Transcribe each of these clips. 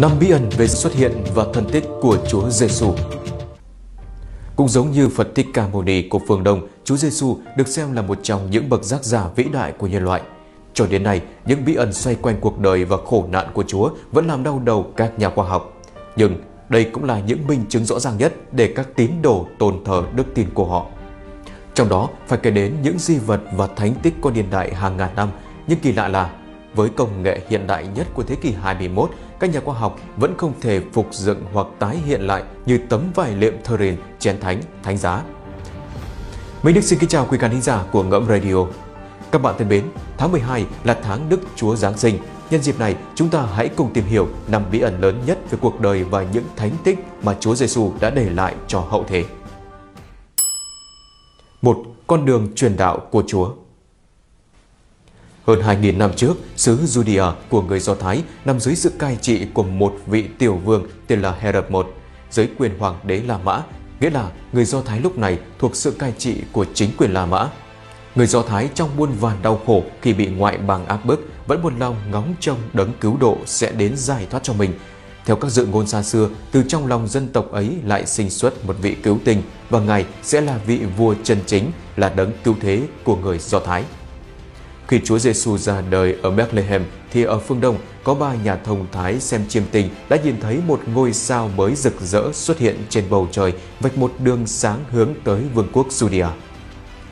Năm bí ẩn về xuất hiện và thần tích của Chúa Giêsu. Cũng giống như Phật Thích Ca Mâu Ni của phương Đông, Chúa Giêsu được xem là một trong những bậc giác giả vĩ đại của nhân loại. Cho đến nay, những bí ẩn xoay quanh cuộc đời và khổ nạn của Chúa vẫn làm đau đầu các nhà khoa học. Nhưng đây cũng là những minh chứng rõ ràng nhất để các tín đồ tôn thờ đức tin của họ. Trong đó phải kể đến những di vật và thánh tích có niên đại hàng ngàn năm, nhưng kỳ lạ là với công nghệ hiện đại nhất của thế kỷ 21, các nhà khoa học vẫn không thể phục dựng hoặc tái hiện lại như tấm vải liệm Turin, chén thánh, thánh giá. Minh Đức xin kính chào quý khán thính giả của Ngẫm Radio. Các bạn thân mến, tháng 12 là tháng Đức Chúa Giáng sinh. Nhân dịp này, chúng ta hãy cùng tìm hiểu năm bí ẩn lớn nhất về cuộc đời và những thánh tích mà Chúa Giêsu đã để lại cho hậu thế. Một con đường truyền đạo của Chúa. Hơn 2.000 năm trước, xứ Judea của người Do Thái nằm dưới sự cai trị của một vị tiểu vương tên là Herod I, dưới quyền hoàng đế La Mã, nghĩa là người Do Thái lúc này thuộc sự cai trị của chính quyền La Mã. Người Do Thái trong buôn vàn đau khổ khi bị ngoại bang áp bức vẫn buồn lòng ngóng trông đấng cứu độ sẽ đến giải thoát cho mình. Theo các dự ngôn xa xưa, từ trong lòng dân tộc ấy lại sinh xuất một vị cứu tinh và Ngài sẽ là vị vua chân chính, là đấng cứu thế của người Do Thái. Khi Chúa Giêsu ra đời ở Bethlehem thì ở phương Đông có ba nhà thông thái xem chiêm tinh đã nhìn thấy một ngôi sao mới rực rỡ xuất hiện trên bầu trời vạch một đường sáng hướng tới vương quốc Judea.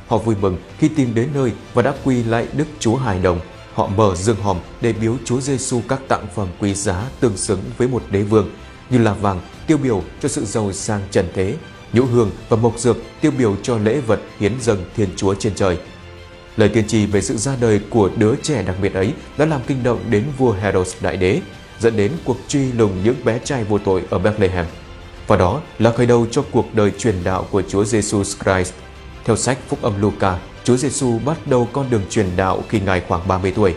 Họ vui mừng khi tìm đến nơi và đã quy lại Đức Chúa Hài Đồng. Họ mở dương hòm để biếu Chúa Giêsu các tặng phẩm quý giá tương xứng với một đế vương như là vàng tiêu biểu cho sự giàu sang trần thế, nhũ hương và mộc dược tiêu biểu cho lễ vật hiến dâng Thiên Chúa trên trời – Lời tiên tri về sự ra đời của đứa trẻ đặc biệt ấy đã làm kinh động đến vua Herodes đại đế, dẫn đến cuộc truy lùng những bé trai vô tội ở Bethlehem. Và đó là khởi đầu cho cuộc đời truyền đạo của Chúa Jesus Christ. Theo sách Phúc âm Luca, Chúa Giêsu bắt đầu con đường truyền đạo khi Ngài khoảng 30 tuổi.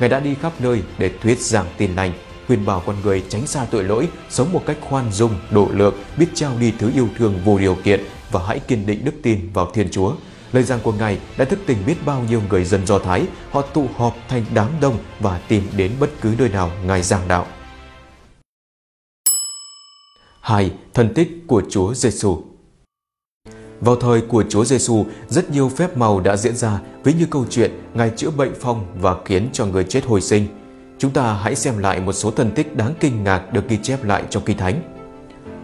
Ngài đã đi khắp nơi để thuyết giảng tin lành, khuyên bảo con người tránh xa tội lỗi, sống một cách khoan dung, độ lượng, biết trao đi thứ yêu thương vô điều kiện và hãy kiên định đức tin vào Thiên Chúa, Lời giảng của Ngài đã thức tỉnh biết bao nhiêu người dân Do Thái, họ tụ họp thành đám đông và tìm đến bất cứ nơi nào Ngài giảng đạo. 2. Thần tích của Chúa Giêsu vào thời của Chúa Giêsu, rất nhiều phép màu đã diễn ra với như câu chuyện Ngài chữa bệnh phong và khiến cho người chết hồi sinh. Chúng ta hãy xem lại một số thần tích đáng kinh ngạc được ghi chép lại trong Kinh Thánh.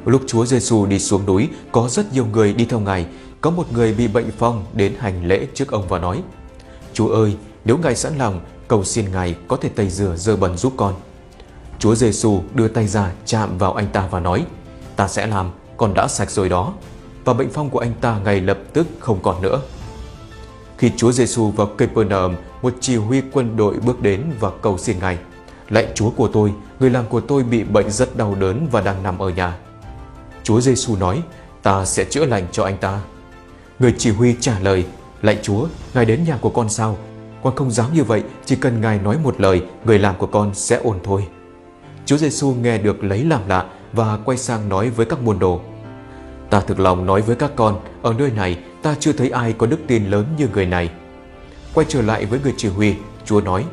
Lúc Chúa Giêsu đi xuống núi, có rất nhiều người đi theo Ngài, có một người bị bệnh phong đến hành lễ trước ông và nói Chúa ơi, nếu Ngài sẵn lòng, cầu xin Ngài có thể tẩy rửa dơ bẩn giúp con. Chúa Giêsu đưa tay ra chạm vào anh ta và nói Ta sẽ làm, con đã sạch rồi đó. Và bệnh phong của anh ta ngay lập tức không còn nữa. Khi Chúa Giêsu vào Capernaum, một chỉ huy quân đội bước đến và cầu xin Ngài. Lạy Chúa của tôi, người làm của tôi bị bệnh rất đau đớn và đang nằm ở nhà. Chúa Giêsu nói, ta sẽ chữa lành cho anh ta. Người chỉ huy trả lời, Lạy Chúa, Ngài đến nhà của con sao? Con không dám như vậy, chỉ cần Ngài nói một lời, người làm của con sẽ ổn thôi. Chúa Giêsu nghe được lấy làm lạ và quay sang nói với các môn đồ. Ta thực lòng nói với các con, ở nơi này ta chưa thấy ai có đức tin lớn như người này. Quay trở lại với người chỉ huy, Chúa nói,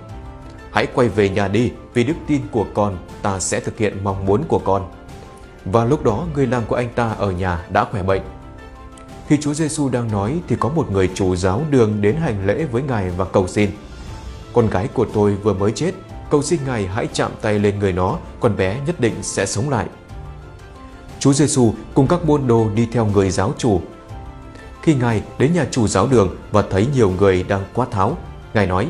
Hãy quay về nhà đi, vì đức tin của con ta sẽ thực hiện mong muốn của con. Và lúc đó người làm của anh ta ở nhà đã khỏe bệnh khi Chúa Giêsu đang nói thì có một người chủ giáo đường đến hành lễ với Ngài và cầu xin. Con gái của tôi vừa mới chết, cầu xin Ngài hãy chạm tay lên người nó, con bé nhất định sẽ sống lại. Chúa Giêsu cùng các môn đồ đi theo người giáo chủ. Khi Ngài đến nhà chủ giáo đường và thấy nhiều người đang quát tháo, Ngài nói,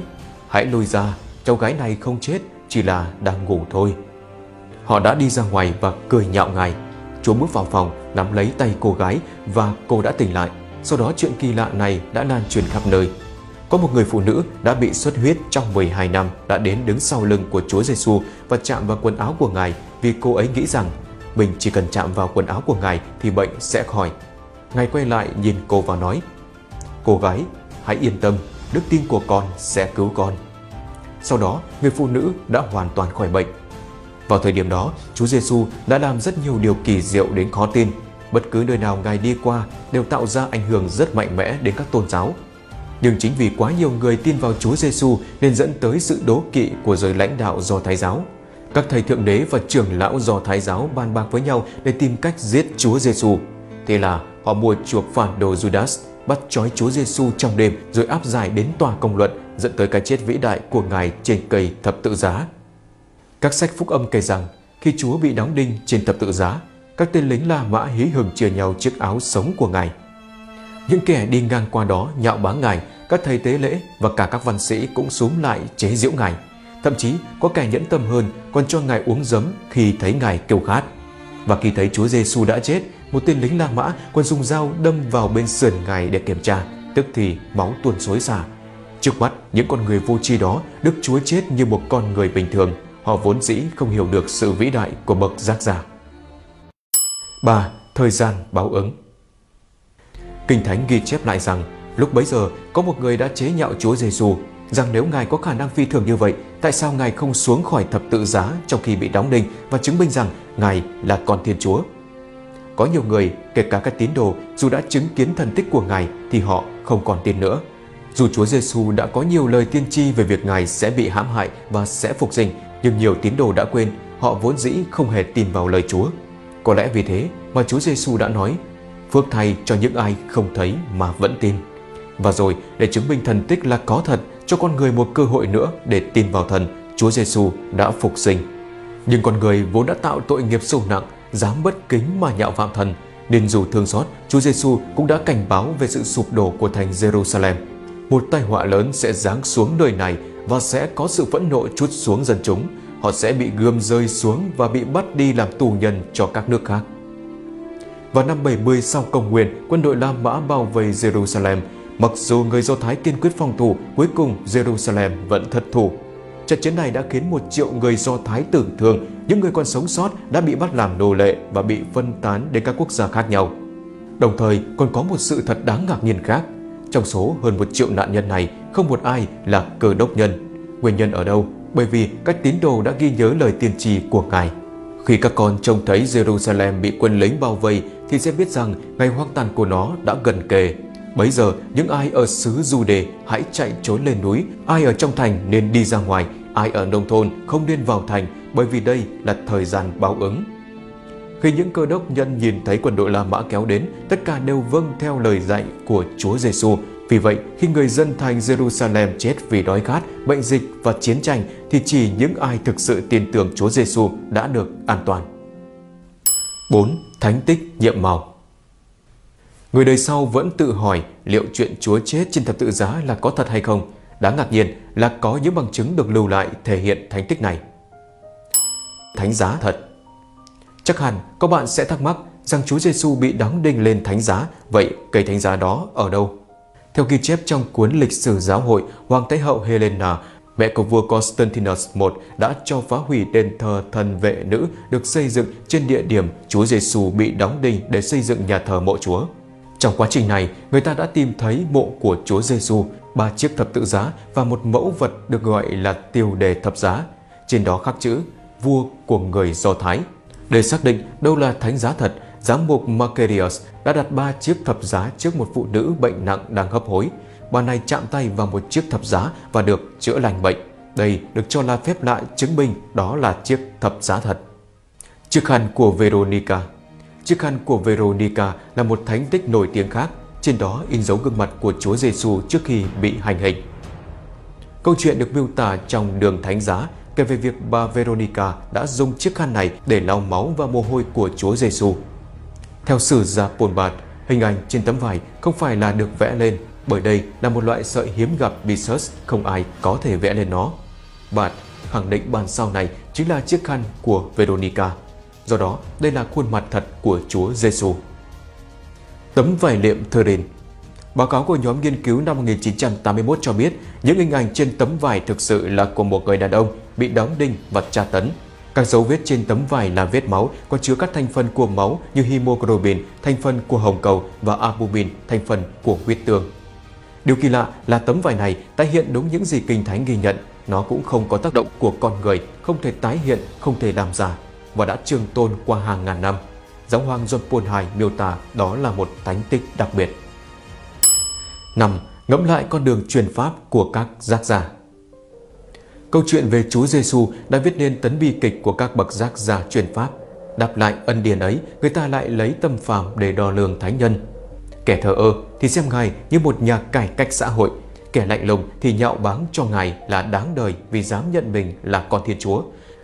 hãy lui ra, cháu gái này không chết, chỉ là đang ngủ thôi. Họ đã đi ra ngoài và cười nhạo Ngài. Chúa bước vào phòng, nắm lấy tay cô gái và cô đã tỉnh lại. Sau đó chuyện kỳ lạ này đã lan truyền khắp nơi. Có một người phụ nữ đã bị xuất huyết trong 12 năm đã đến đứng sau lưng của Chúa Giêsu và chạm vào quần áo của Ngài vì cô ấy nghĩ rằng mình chỉ cần chạm vào quần áo của Ngài thì bệnh sẽ khỏi. Ngài quay lại nhìn cô và nói Cô gái, hãy yên tâm, đức tin của con sẽ cứu con. Sau đó, người phụ nữ đã hoàn toàn khỏi bệnh vào thời điểm đó, Chúa Giêsu đã làm rất nhiều điều kỳ diệu đến khó tin. Bất cứ nơi nào Ngài đi qua đều tạo ra ảnh hưởng rất mạnh mẽ đến các tôn giáo. Nhưng chính vì quá nhiều người tin vào Chúa Giêsu nên dẫn tới sự đố kỵ của giới lãnh đạo do Thái giáo. Các thầy thượng đế và trưởng lão do Thái giáo bàn bạc với nhau để tìm cách giết Chúa Giêsu. Thế là họ mua chuộc phản đồ Judas, bắt trói Chúa Giêsu trong đêm rồi áp giải đến tòa công luận, dẫn tới cái chết vĩ đại của Ngài trên cây thập tự giá. Các sách phúc âm kể rằng khi Chúa bị đóng đinh trên thập tự giá, các tên lính La Mã hí hừng chia nhau chiếc áo sống của Ngài. Những kẻ đi ngang qua đó nhạo báng Ngài, các thầy tế lễ và cả các văn sĩ cũng xuống lại chế giễu Ngài. Thậm chí có kẻ nhẫn tâm hơn còn cho Ngài uống giấm khi thấy Ngài kêu khát. Và khi thấy Chúa Giêsu đã chết, một tên lính La Mã còn dùng dao đâm vào bên sườn Ngài để kiểm tra, tức thì máu tuôn xối xả. Trước mắt những con người vô tri đó, Đức Chúa chết như một con người bình thường. Họ vốn dĩ không hiểu được sự vĩ đại của bậc giác giả. 3. Thời gian báo ứng Kinh Thánh ghi chép lại rằng lúc bấy giờ có một người đã chế nhạo Chúa Giêsu rằng nếu Ngài có khả năng phi thường như vậy, tại sao Ngài không xuống khỏi thập tự giá trong khi bị đóng đinh và chứng minh rằng Ngài là con Thiên Chúa? Có nhiều người, kể cả các tín đồ, dù đã chứng kiến thần tích của Ngài thì họ không còn tin nữa. Dù Chúa Giêsu đã có nhiều lời tiên tri về việc Ngài sẽ bị hãm hại và sẽ phục sinh, nhưng nhiều tín đồ đã quên họ vốn dĩ không hề tin vào lời Chúa. Có lẽ vì thế mà Chúa Giêsu đã nói phước thay cho những ai không thấy mà vẫn tin. Và rồi để chứng minh thần tích là có thật cho con người một cơ hội nữa để tin vào thần, Chúa Giêsu đã phục sinh. Nhưng con người vốn đã tạo tội nghiệp sâu nặng, dám bất kính mà nhạo phạm thần, nên dù thương xót, Chúa Giêsu cũng đã cảnh báo về sự sụp đổ của thành Jerusalem. Một tai họa lớn sẽ giáng xuống nơi này và sẽ có sự phẫn nộ chút xuống dân chúng. Họ sẽ bị gươm rơi xuống và bị bắt đi làm tù nhân cho các nước khác. Vào năm 70 sau công nguyên, quân đội La Mã bao vây Jerusalem. Mặc dù người Do Thái kiên quyết phòng thủ, cuối cùng Jerusalem vẫn thất thủ. Trận chiến này đã khiến một triệu người Do Thái tử thương, những người còn sống sót đã bị bắt làm nô lệ và bị phân tán đến các quốc gia khác nhau. Đồng thời còn có một sự thật đáng ngạc nhiên khác. Trong số hơn một triệu nạn nhân này, không một ai là cơ đốc nhân. Nguyên nhân ở đâu? Bởi vì các tín đồ đã ghi nhớ lời tiên tri của Ngài. Khi các con trông thấy Jerusalem bị quân lính bao vây thì sẽ biết rằng ngày hoang tàn của nó đã gần kề. Bấy giờ, những ai ở xứ Jude hãy chạy trốn lên núi, ai ở trong thành nên đi ra ngoài, ai ở nông thôn không nên vào thành bởi vì đây là thời gian báo ứng. Khi những cơ đốc nhân nhìn thấy quân đội La Mã kéo đến, tất cả đều vâng theo lời dạy của Chúa Giêsu. Vì vậy, khi người dân thành Jerusalem chết vì đói khát, bệnh dịch và chiến tranh thì chỉ những ai thực sự tin tưởng Chúa Giêsu đã được an toàn. 4. Thánh tích nhiệm màu Người đời sau vẫn tự hỏi liệu chuyện Chúa chết trên thập tự giá là có thật hay không. Đáng ngạc nhiên là có những bằng chứng được lưu lại thể hiện thánh tích này. Thánh giá thật Chắc hẳn các bạn sẽ thắc mắc rằng Chúa Giêsu bị đóng đinh lên thánh giá, vậy cây thánh giá đó ở đâu? Theo ghi chép trong cuốn lịch sử giáo hội, Hoàng Thái hậu Helena, mẹ của vua Constantinus I đã cho phá hủy đền thờ thần vệ nữ được xây dựng trên địa điểm Chúa Giêsu bị đóng đinh để xây dựng nhà thờ mộ Chúa. Trong quá trình này, người ta đã tìm thấy mộ của Chúa Giêsu, ba chiếc thập tự giá và một mẫu vật được gọi là tiêu đề thập giá. Trên đó khắc chữ vua của người Do Thái. Để xác định đâu là thánh giá thật, giám mục Macarius đã đặt ba chiếc thập giá trước một phụ nữ bệnh nặng đang hấp hối. Bà này chạm tay vào một chiếc thập giá và được chữa lành bệnh. Đây được cho là phép lạ chứng minh đó là chiếc thập giá thật. Chiếc khăn của Veronica Chiếc khăn của Veronica là một thánh tích nổi tiếng khác, trên đó in dấu gương mặt của Chúa Giêsu trước khi bị hành hình. Câu chuyện được miêu tả trong đường thánh giá kể về việc bà Veronica đã dùng chiếc khăn này để lau máu và mồ hôi của Chúa Giêsu. Theo sử gia Paul Bạt, hình ảnh trên tấm vải không phải là được vẽ lên bởi đây là một loại sợi hiếm gặp Bisus không ai có thể vẽ lên nó. Bạt khẳng định bàn sao này chính là chiếc khăn của Veronica. Do đó, đây là khuôn mặt thật của Chúa Giêsu. Tấm vải liệm Turin Báo cáo của nhóm nghiên cứu năm 1981 cho biết những hình ảnh trên tấm vải thực sự là của một người đàn ông bị đóng đinh và tra tấn. Các dấu vết trên tấm vải là vết máu có chứa các thành phần của máu như hemoglobin, thành phần của hồng cầu và albumin, thành phần của huyết tương. Điều kỳ lạ là tấm vải này tái hiện đúng những gì Kinh Thánh ghi nhận. Nó cũng không có tác động của con người, không thể tái hiện, không thể làm giả và đã trường tôn qua hàng ngàn năm. Giáo hoàng John Paul II miêu tả đó là một thánh tích đặc biệt. 5. Ngẫm lại con đường truyền pháp của các giác giả Câu chuyện về Chúa Giêsu đã viết nên tấn bi kịch của các bậc giác giả truyền pháp. Đáp lại ân điển ấy, người ta lại lấy tâm phàm để đo lường thánh nhân. Kẻ thờ ơ thì xem Ngài như một nhà cải cách xã hội, kẻ lạnh lùng thì nhạo báng cho Ngài là đáng đời vì dám nhận mình là con Thiên Chúa.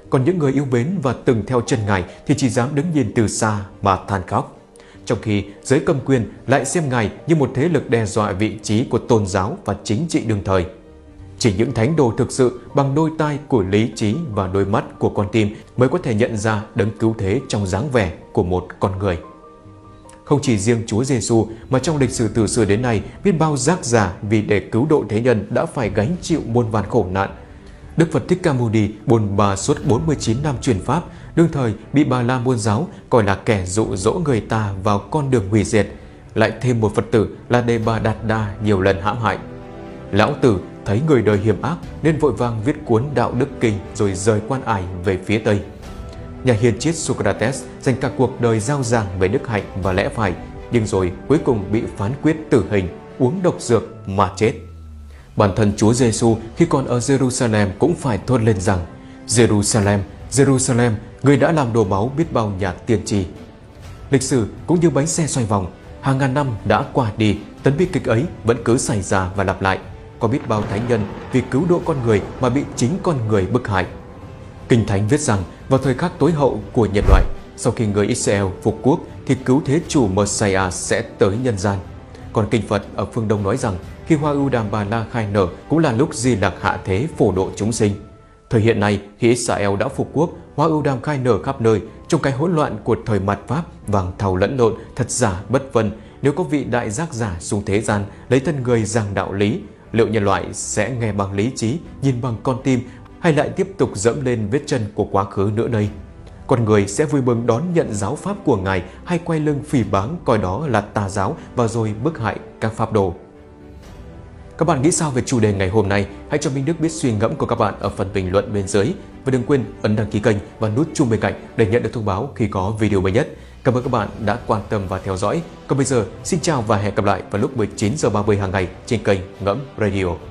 Còn những người yêu mến và từng theo chân Ngài thì chỉ dám đứng nhìn từ xa mà than khóc. Trong khi giới cầm quyền lại xem Ngài như một thế lực đe dọa vị trí của tôn giáo và chính trị đương thời. Chỉ những thánh đồ thực sự bằng đôi tai của lý trí và đôi mắt của con tim mới có thể nhận ra đấng cứu thế trong dáng vẻ của một con người. Không chỉ riêng Chúa Giêsu mà trong lịch sử từ xưa đến nay, biết bao giác giả vì để cứu độ thế nhân đã phải gánh chịu muôn vàn khổ nạn. Đức Phật Thích Ca Mâu Ni bồn bà suốt 49 năm truyền pháp, đương thời bị Bà La môn giáo coi là kẻ dụ dỗ người ta vào con đường hủy diệt, lại thêm một Phật tử là Đề Bà Đạt Đa nhiều lần hãm hại. Lão Tử thấy người đời hiểm ác nên vội vàng viết cuốn Đạo Đức Kinh rồi rời quan ải về phía Tây. Nhà hiền triết Socrates dành cả cuộc đời giao giảng về đức hạnh và lẽ phải, nhưng rồi cuối cùng bị phán quyết tử hình, uống độc dược mà chết. Bản thân Chúa Giêsu khi còn ở Jerusalem cũng phải thốt lên rằng Jerusalem, Jerusalem, người đã làm đổ máu biết bao nhà tiên tri. Lịch sử cũng như bánh xe xoay vòng, hàng ngàn năm đã qua đi, tấn bi kịch ấy vẫn cứ xảy ra và lặp lại. Có biết bao thánh nhân vì cứu độ con người mà bị chính con người bức hại. Kinh Thánh viết rằng vào thời khắc tối hậu của nhân loại, sau khi người Israel phục quốc thì cứu thế chủ Messiah sẽ tới nhân gian. Còn Kinh Phật ở phương Đông nói rằng khi hoa ưu đàm bà la khai nở cũng là lúc di lạc hạ thế phổ độ chúng sinh. Thời hiện nay, khi Israel đã phục quốc, hoa ưu đàm khai nở khắp nơi, trong cái hỗn loạn của thời mặt Pháp, vàng thầu lẫn lộn, thật giả, bất vân, nếu có vị đại giác giả xuống thế gian lấy thân người giảng đạo lý, liệu nhân loại sẽ nghe bằng lý trí, nhìn bằng con tim hay lại tiếp tục dẫm lên vết chân của quá khứ nữa đây? Con người sẽ vui mừng đón nhận giáo pháp của Ngài hay quay lưng phỉ báng coi đó là tà giáo và rồi bức hại các pháp đồ. Các bạn nghĩ sao về chủ đề ngày hôm nay? Hãy cho Minh Đức biết suy ngẫm của các bạn ở phần bình luận bên dưới. Và đừng quên ấn đăng ký kênh và nút chuông bên cạnh để nhận được thông báo khi có video mới nhất. Cảm ơn các bạn đã quan tâm và theo dõi. Còn bây giờ, xin chào và hẹn gặp lại vào lúc 19h30 hàng ngày trên kênh Ngẫm Radio.